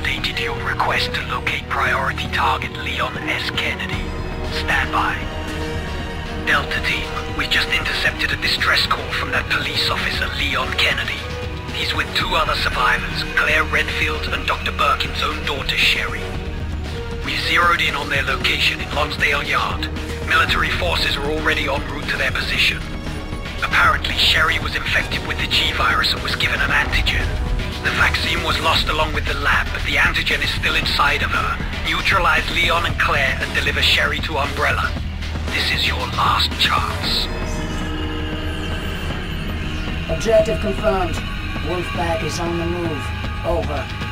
accommodated your request to locate priority target Leon S. Kennedy. Stand by. Delta Team, we've just intercepted a distress call from that police officer, Leon Kennedy. He's with two other survivors, Claire Redfield and Dr. Birkin's own daughter, Sherry. We've zeroed in on their location in Lonsdale Yard. Military forces are already en route to their position. Apparently, Sherry was infected with the G-Virus and was given an antigen. The vaccine was lost along with the lab, but the antigen is still inside of her. Neutralize Leon and Claire and deliver Sherry to Umbrella. This is your last chance. Objective confirmed. Wolfpack is on the move. Over.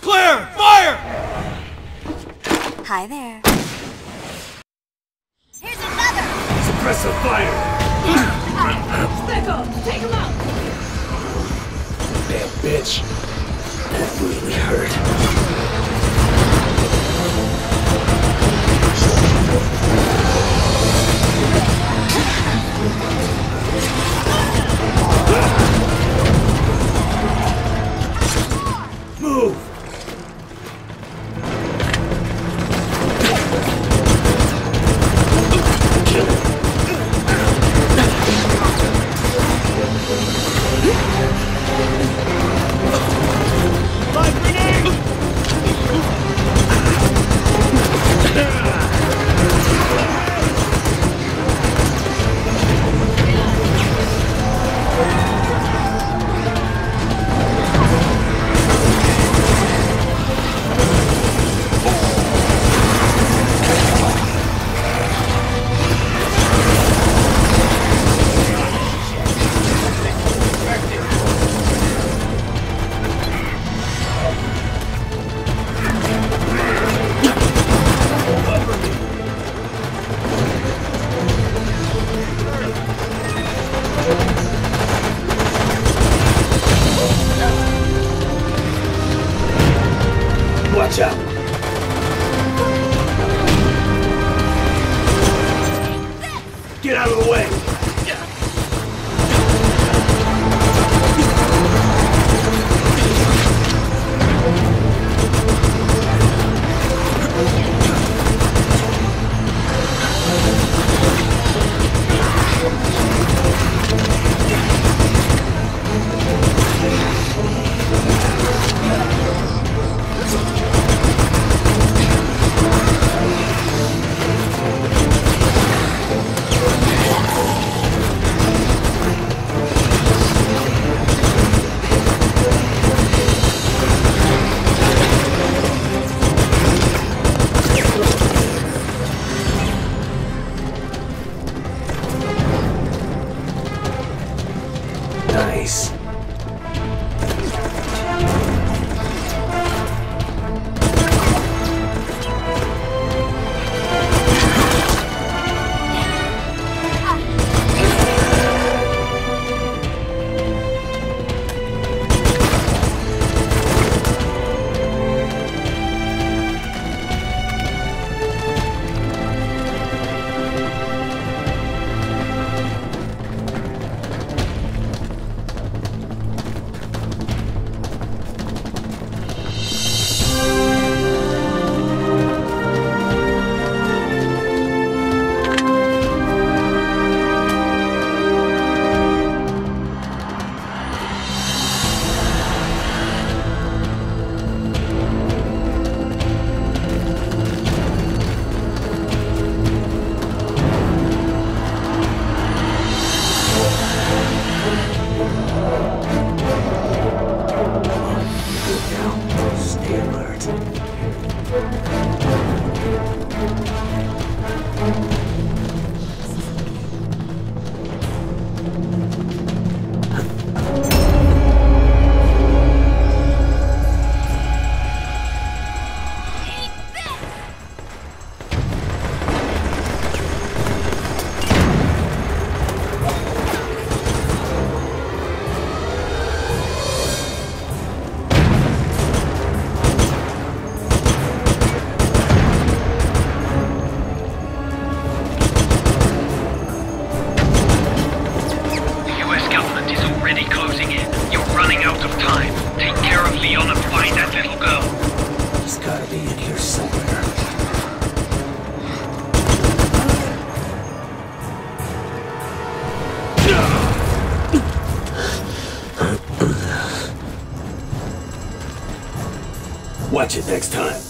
Claire! Fire! Hi there. Here's another! Suppressive fire! Specko, take him out! Damn bitch. That really hurt. Get out of the way! face. Next time.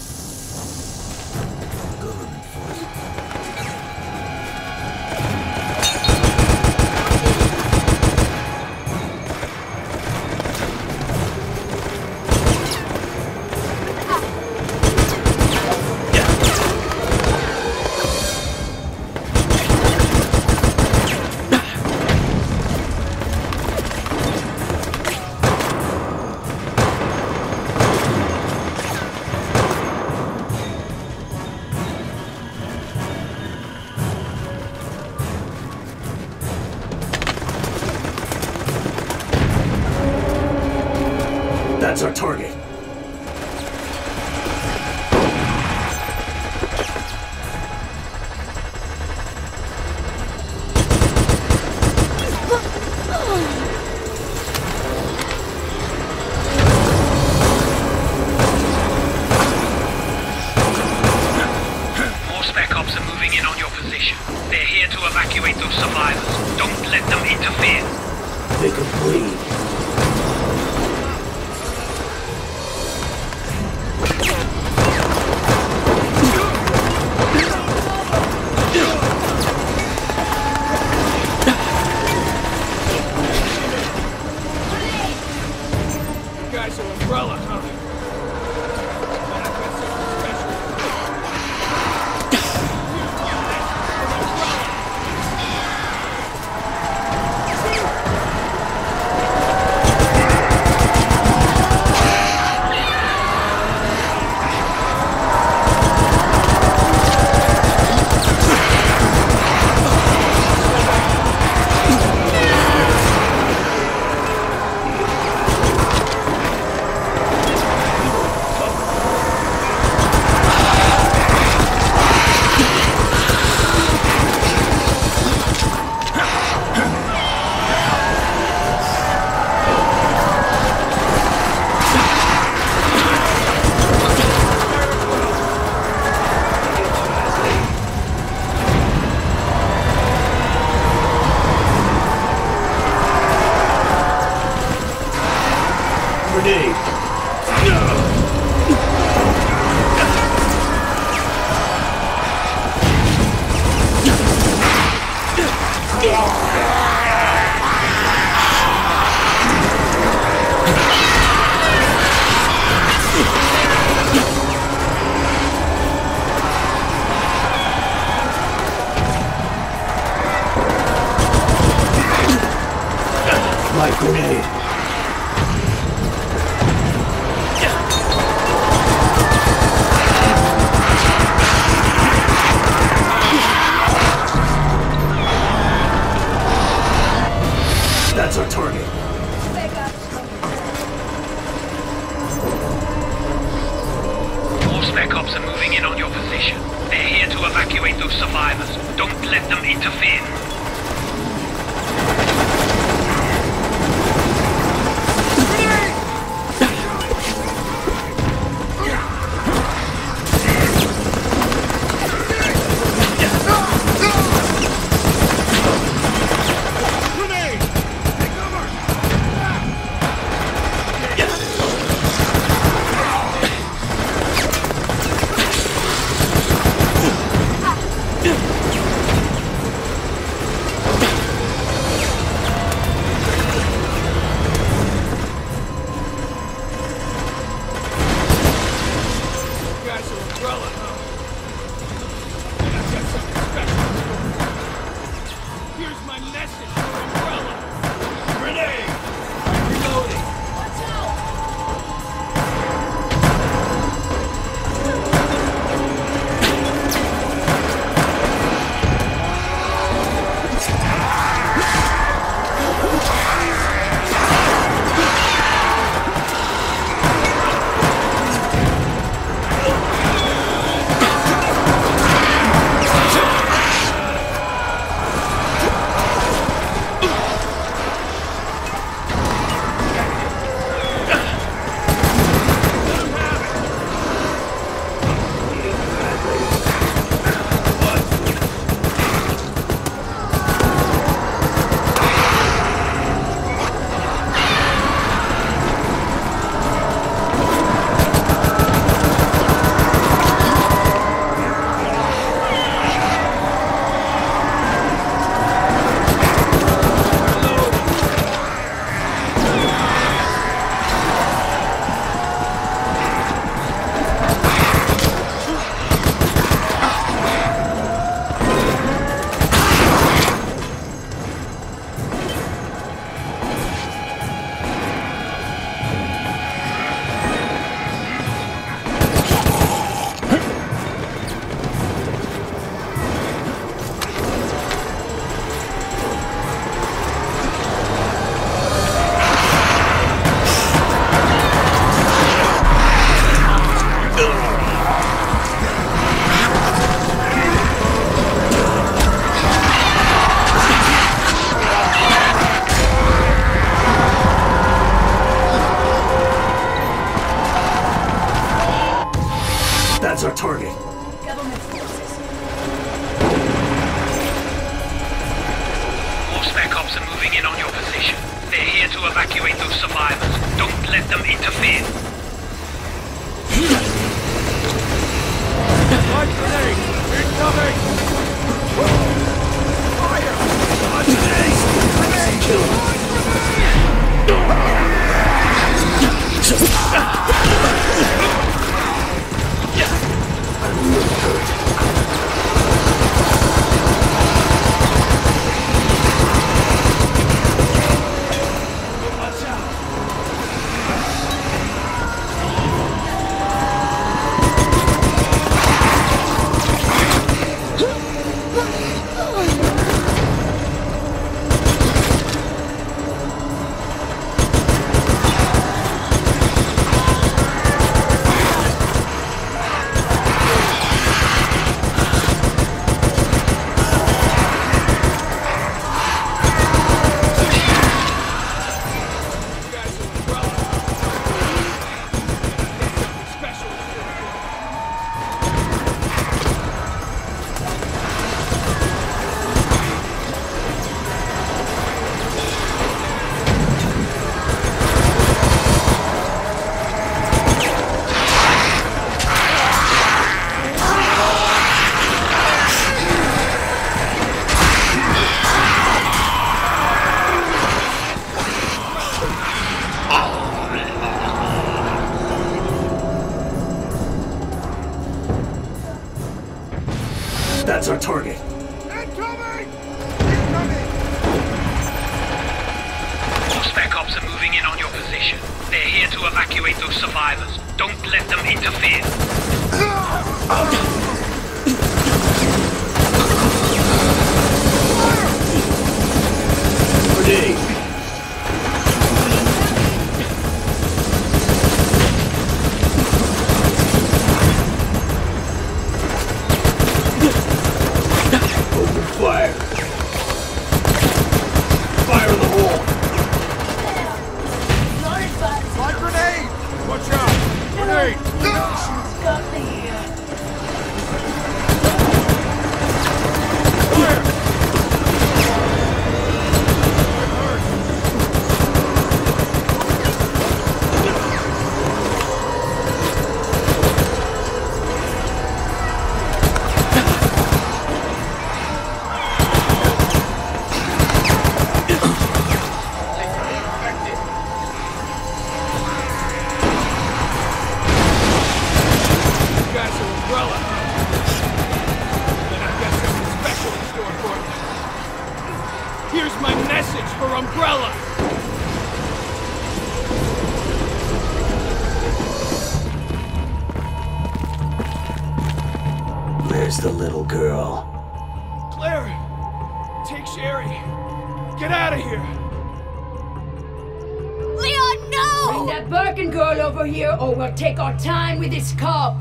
take our time with this cop.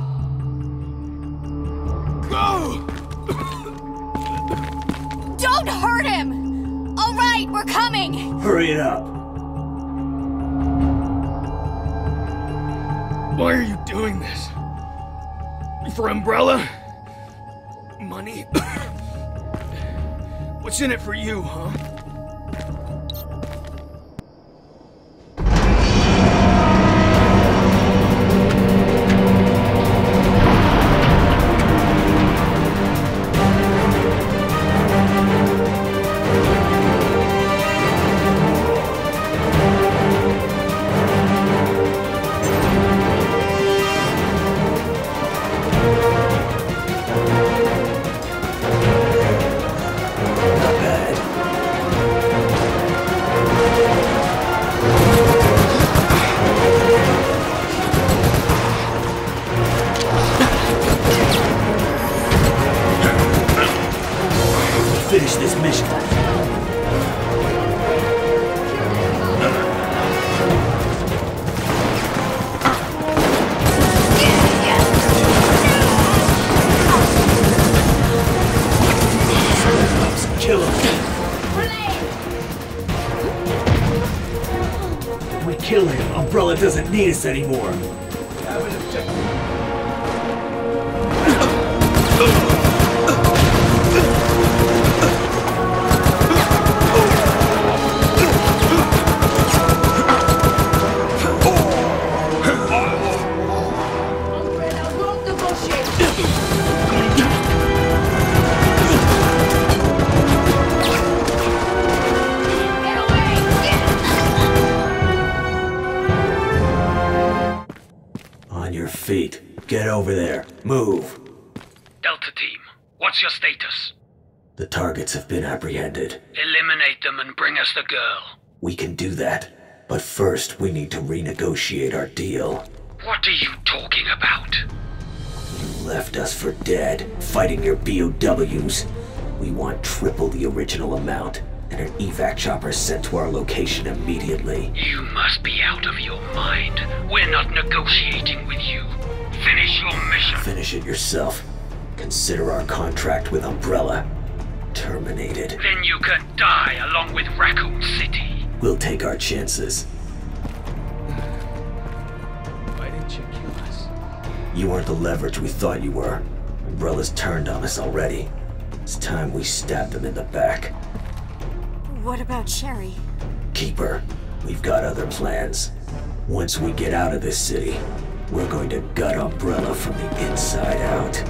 Go! Don't hurt him! All right, we're coming! Hurry it up. Why are you doing this? For Umbrella? Money? What's in it for you, huh? finish this mission. Kill him. We kill him, Umbrella doesn't need us anymore. Over there. Move. Delta Team, what's your status? The targets have been apprehended. Eliminate them and bring us the girl. We can do that. But first, we need to renegotiate our deal. What are you talking about? You left us for dead, fighting your BOWs. We want triple the original amount, and an evac chopper sent to our location immediately. You must be out of your mind. We're not negotiating with you. Finish your mission. Finish it yourself. Consider our contract with Umbrella terminated. Then you can die along with Raccoon City. We'll take our chances. Why didn't you kill us? You weren't the leverage we thought you were. Umbrella's turned on us already. It's time we stab them in the back. What about Sherry? Keep her. We've got other plans. Once we get out of this city, we're going to gut Umbrella from the inside out.